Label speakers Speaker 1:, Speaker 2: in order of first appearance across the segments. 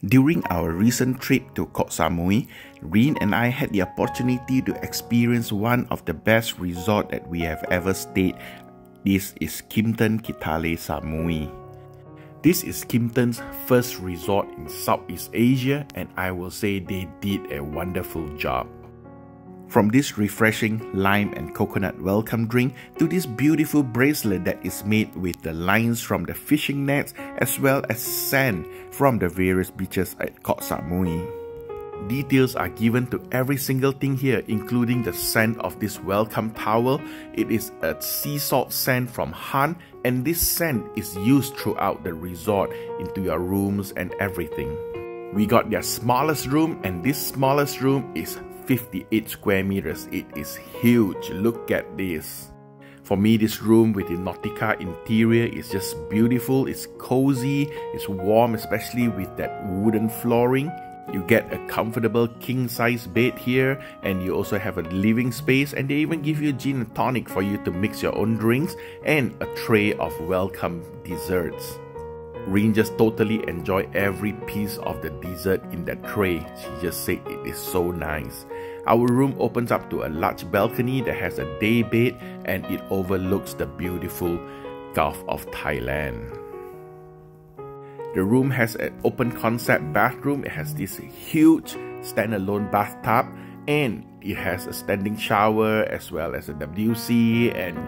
Speaker 1: During our recent trip to Koh Samui, Rin and I had the opportunity to experience one of the best resorts that we have ever stayed. This is Kimpton Kitalay Samui. This is Kimpton's first resort in Southeast Asia and I will say they did a wonderful job. From this refreshing lime and coconut welcome drink to this beautiful bracelet that is made with the lines from the fishing nets as well as sand from the various beaches at Koh Samui. Details are given to every single thing here, including the scent of this welcome towel. It is a sea salt scent from Han, and this scent is used throughout the resort into your rooms and everything. We got their smallest room, and this smallest room is 58 square meters. It is huge. Look at this. For me, this room with the Nautica interior is just beautiful. It's cozy, it's warm, especially with that wooden flooring. You get a comfortable king size bed here, and you also have a living space. And they even give you a gin and tonic for you to mix your own drinks and a tray of welcome desserts. Rin just totally enjoyed every piece of the dessert in that tray. She just said it is so nice. Our room opens up to a large balcony that has a day bed and it overlooks the beautiful Gulf of Thailand. The room has an open concept bathroom. It has this huge standalone bathtub and it has a standing shower as well as a WC and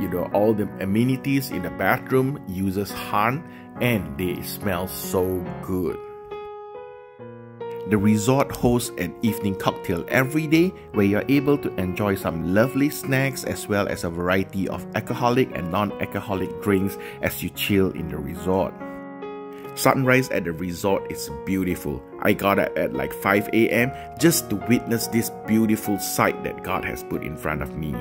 Speaker 1: you know all the amenities in the bathroom uses Han and they smell so good. The resort hosts an evening cocktail every day where you're able to enjoy some lovely snacks as well as a variety of alcoholic and non-alcoholic drinks as you chill in the resort. Sunrise at the resort is beautiful. I got up at like 5 a.m. just to witness this beautiful sight that God has put in front of me.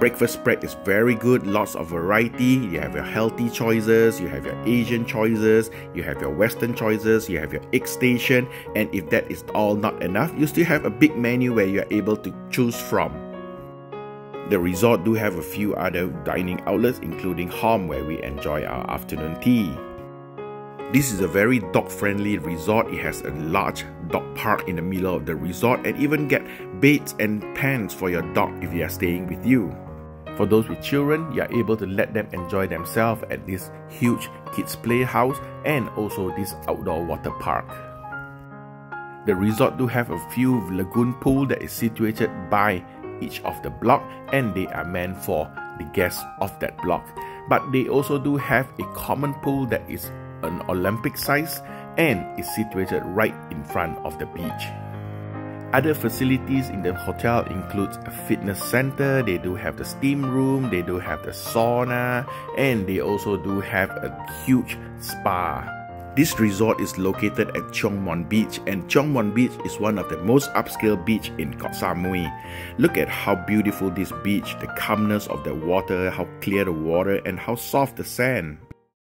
Speaker 1: Breakfast spread is very good, lots of variety. You have your healthy choices, you have your Asian choices, you have your Western choices, you have your egg station, and if that is all not enough, you still have a big menu where you are able to choose from. The resort do have a few other dining outlets including Hom where we enjoy our afternoon tea. This is a very dog-friendly resort. It has a large dog park in the middle of the resort and even get beds and pens for your dog if they are staying with you. For those with children, you are able to let them enjoy themselves at this huge kids playhouse and also this outdoor water park. The resort do have a few lagoon pool that is situated by each of the block and they are meant for the guests of that block. But they also do have a common pool that is an Olympic size and is situated right in front of the beach. Other facilities in the hotel includes a fitness center, they do have the steam room, they do have the sauna, and they also do have a huge spa. This resort is located at Choeng Mon Beach and Choeng Mon Beach is one of the most upscale beach in Koh Samui. Look at how beautiful this beach, the calmness of the water, how clear the water and how soft the sand.